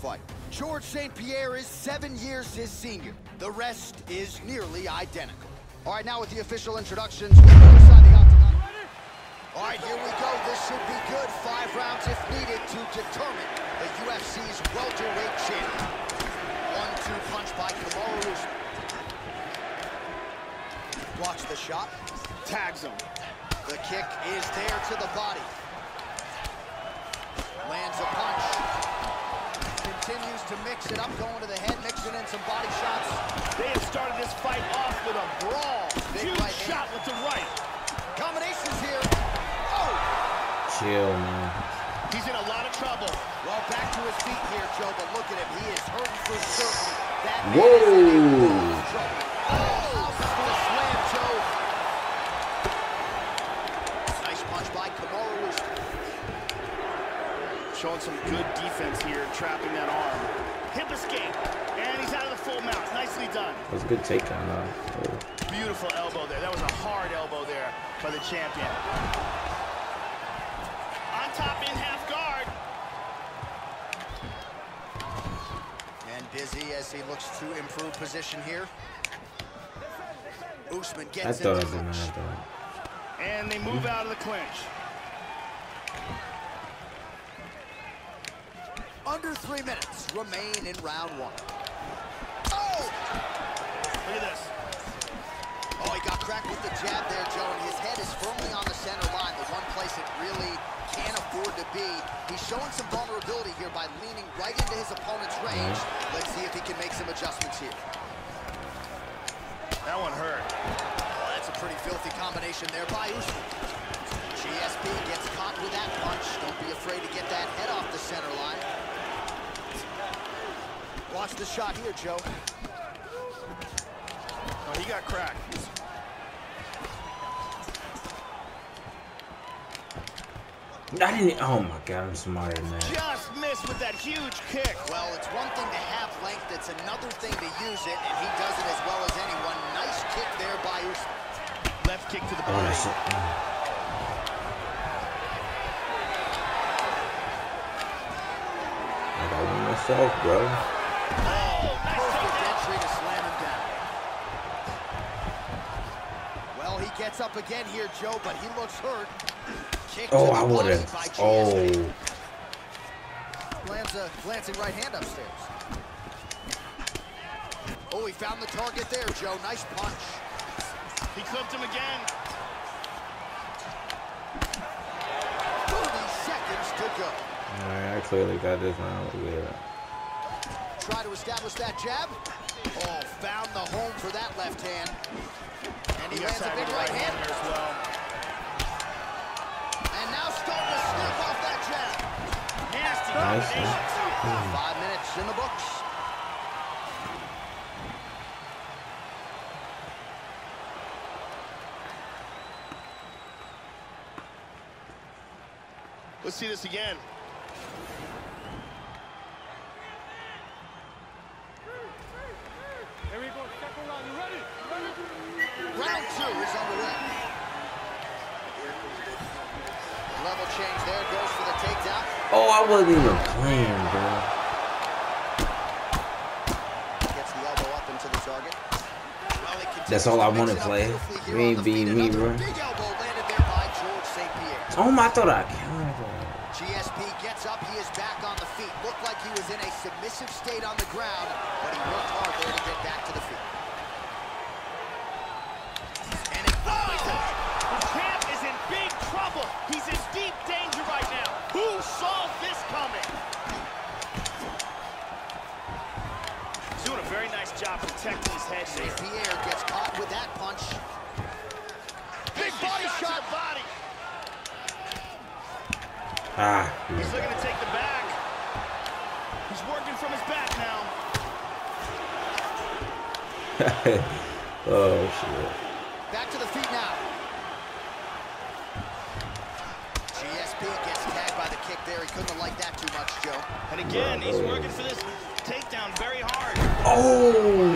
fight. George St. Pierre is seven years his senior. The rest is nearly identical. All right, now with the official introductions. All right, here we go. This should be good. Five rounds if needed to determine the UFC's welterweight champion. One-two punch by Kamaru Usman. Blocks the shot. Tags him. The kick is there to the body. Lands a punch. Continues to mix it up, going to the head, mixing in some body shots. They have started this fight off with a brawl. Big Huge right shot hand. with the right. Combinations here. Oh! Chill, man. He's in a lot of trouble. Well, back to his feet here, Joe, but look at him. He is hurting for certain. That man Whoa. Showing some good defense here, trapping that arm. Hip escape. And he's out of the full mount. Nicely done. That was a good takedown, though. Oh. Beautiful elbow there. That was a hard elbow there by the champion. On top in half guard. And busy as he looks to improve position here. Usman I gets thought into it was a clinch. And they move out of the clinch. Under three minutes remain in round one. Oh! Look at this. Oh, he got cracked with the jab there, Joe, and his head is firmly on the center line, the one place it really can't afford to be. He's showing some vulnerability here by leaning right into his opponent's range. Mm-hmm. Let's see if he can make some adjustments here. That one hurt. Oh, that's a pretty filthy combination there by Usman. GSP gets caught with that punch. Don't be afraid to get that head off the center line. Watch the shot here, Joe. Oh, he got cracked. I didn't. Oh my god, I'm smarter than that. Just missed with that huge kick. Well, it's one thing to have length, it's another thing to use it, and he does it as well as anyone. Nice kick there by Usman. Left kick to the Oh, body. that's it. I got one. Perfect entry to slam him down. Well, he gets up again here, Joe, but he looks hurt. Kick Oh, I would body have. Oh, Lands a glancing right hand upstairs. Oh, he found the target there, Joe. Nice punch. He clipped him again. 30 seconds to go. Alright, I clearly got this one. Look at that. Try to establish that jab. Oh, found the home for that left hand. And he He lands a big right right hand hand. as well. And now starting to snap off that jab. Nasty Nice, combination. Five minutes in the books. Let's see this again. Round two is underway. Level change there, goes for the takedown. Oh, I wasn't even playing, bro. Gets the elbow up into the target. Well, That's all I mix wanna play. You ain't the beat feet. me, bro. Big elbow landed there by George St. Pierre. Oh my, I thought I counted. GSP gets up, he is back on the feet. Looked like he was in a submissive state on the ground, but he worked hard there to get back to the feet. And it The champ is in big trouble. He's in deep danger right now. Who saw this coming? He's doing a very nice job protecting his head St. here. Pierre gets caught with that punch. Big body shot. body. Ah, He's looking to take the back. He's working from his back now. oh shit. kick there. He couldn't have liked that too much, Joe. And again, he's working for this takedown very hard. Oh!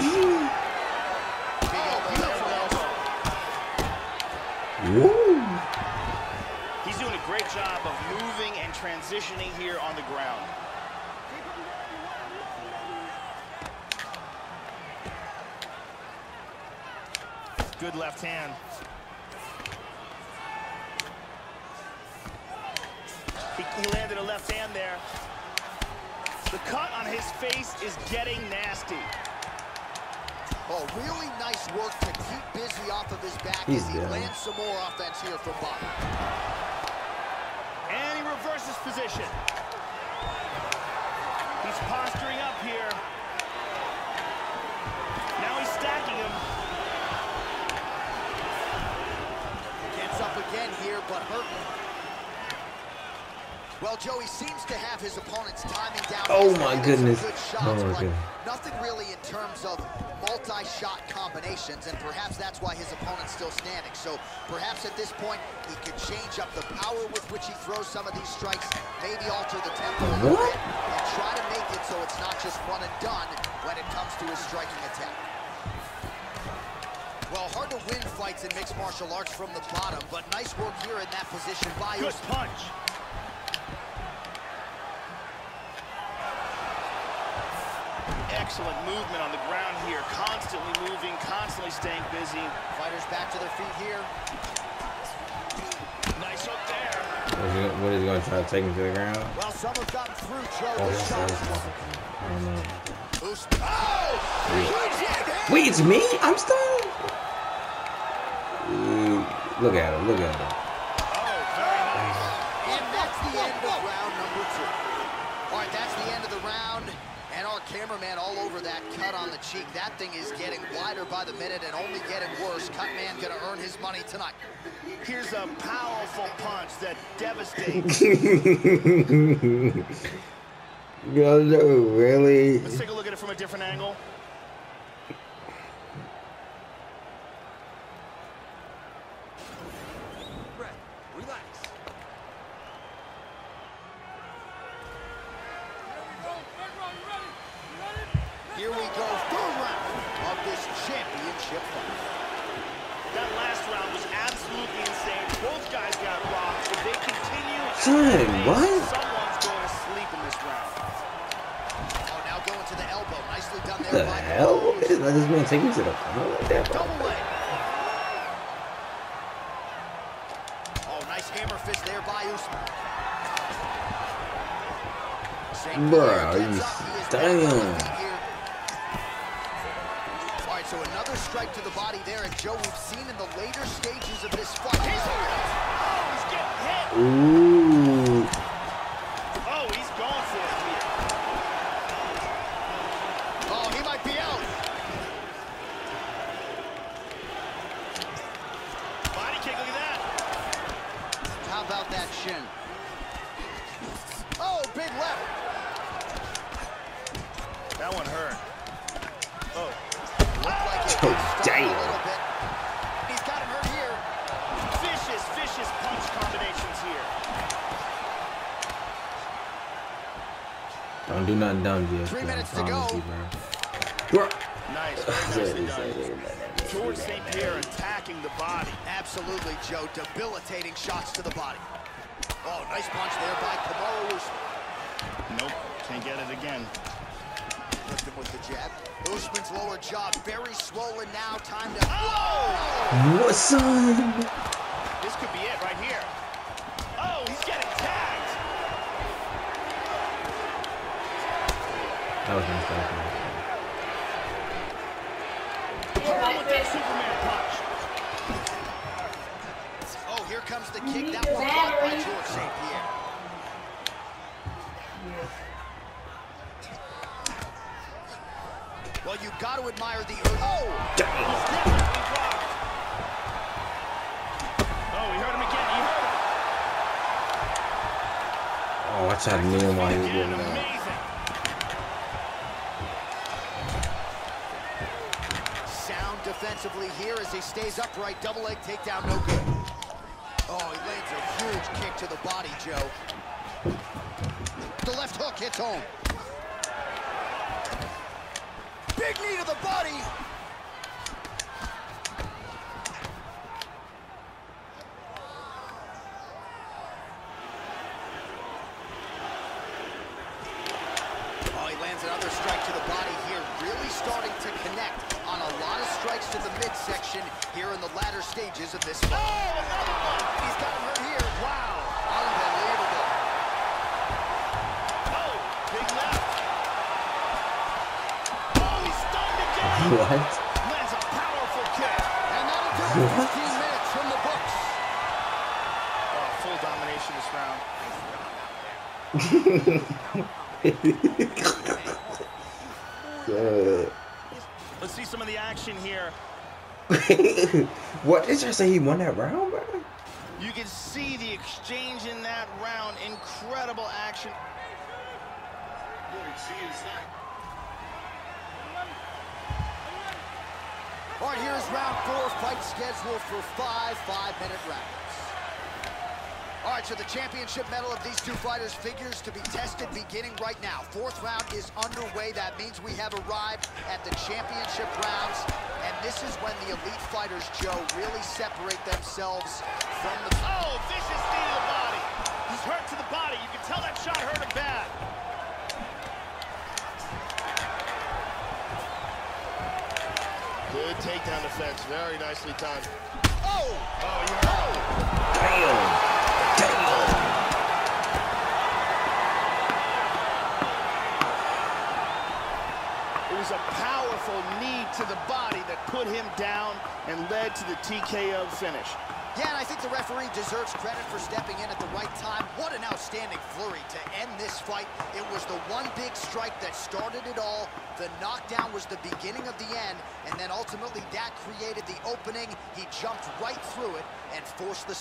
He's doing a great job of moving and transitioning here on the ground. Good left hand. He, he landed a left hand there. The cut on his face is getting nasty. Oh, really nice work to keep busy off of his back He's as he down. lands some more offense here from Bob. And he reverses position. He's posturing up here. Now he's stacking him. Gets up again here, but hurting. Well, Joey seems to have his opponent's timing down. Oh, my goodness. Good shots, Oh, my goodness. Nothing really in terms of multi-shot combinations, and perhaps that's why his opponent's still standing. So perhaps at this point, he could change up the power with which he throws some of these strikes, maybe alter the tempo a little bit, and try to make it so it's not just one and done when it comes to his striking attack. Well, hard to win fights in mixed martial arts from the bottom, but nice work here in that position by Good Usman. punch. Excellent movement on the ground here. Constantly moving, constantly staying busy. Fighters back to their feet here. Nice hook there. What is he, what is he gonna try to take him to the ground? Well, some have gotten through, Joe. Oh, The shot. I don't know. Oh! Wait, it's me? I'm stunned. Ooh, Look at him. Look at him. Oh, nice. And that's the end of round number two. All right, that's the end of the round. And our cameraman all over that cut on the cheek. That thing is getting wider by the minute and only getting worse. Cut man gonna earn his money tonight. Here's a powerful punch that devastates. Yo, no, really? Let's take a look at it from a different angle. Here we go, third round of this championship fight. That last round was absolutely insane. Both guys got rocked. If they continue, at Son, what? Someone's going to sleep in this round. Oh, now going to the elbow. Nicely done What there the by hell? Let this man take me to the corner like that. Double leg. Oh, nice hammer fist there by Usman. St. Bruh, Pierre you gets up. Damn. So another strike to the body there. And Joe, we've seen in the later stages of this fight. Oh, he's getting hit. Ooh. Oh, he's going for it here. Oh, he might be out. Body kick, look at that. How about that shin? Oh, big left. That one hurt. Combinations here. Don't do nothing dumb, GSP. Three minutes to go. you, bro. Bro. Nice, nicely done. George St. Pierre attacking the body. Absolutely, Joe. Debilitating shots to the body. Oh, nice punch there by Kamaru Usman. Nope, can't get it again. Lift him with the jab. Usman's lower jaw very swollen now. Time to... Oh! What, son? This could be it right here. Oh, he's getting tagged. That was nice. That was nice. Hit him with that Superman punch. Oh, here comes the kick. That was blocked by George St. Pierre. Well, you got to admire the... Oh! Damn. He's definitely blocked. Oh, he hurt him again. He hurt him. Oh, I tried to kneel him while he Again, doing amazing. Sound defensively here as he stays upright. Double leg takedown, no good. Oh, he lands a huge kick to the body, Joe. The left hook hits home. Big knee to the body. Oh, he lands another strike to the body here. Really starting to connect on a lot of strikes to the midsection here in the latter stages of this Oh, another one. He's got him hurt here. Wow. Books. Oh, full domination this round. Let's see some of the action here. what did you say? He won that round, bro? You can see the exchange in that round. Incredible action. Here's round four. Fight scheduled for five five-minute rounds. All right, so the championship mettle of these two fighters figures to be tested beginning right now. Fourth round is underway. That means we have arrived at the championship rounds. And this is when the elite fighters, Joe, really separate themselves from the... Oh, vicious knee to the body. He's hurt to the body. You can tell that shot hurt him bad. Good takedown defense. Very nicely done. Oh! Oh, you hurt. Damn. Damn. It was a powerful knee to the body that put him down and led to the TKO finish. Yeah, and I think the referee deserves credit for stepping in at the right time. What an outstanding flurry to end this fight. It was the one big strike that started it all. The knockdown was the beginning of the end, and then ultimately that created the opening. He jumped right through it and forced the